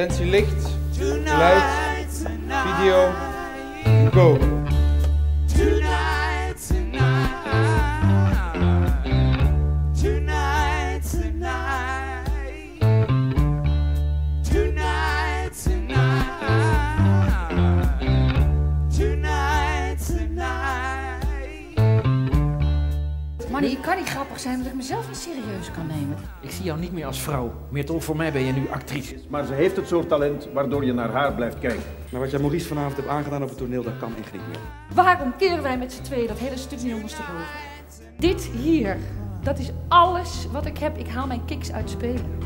Attentie licht, geluid, video, go. Manny, ik kan niet grappig zijn dat ik mezelf niet serieus kan nemen. Ik zie jou niet meer als vrouw. Meertel, voor mij ben je nu actrice. Maar ze heeft het soort talent waardoor je naar haar blijft kijken. Maar wat jij Maurice vanavond hebt aangedaan op het toneel, dat kan echt niet meer. Waarom keren wij met z'n tweeën dat hele stuk niet ondersteboven? Dit hier, dat is alles wat ik heb. Ik haal mijn kicks uit spelen.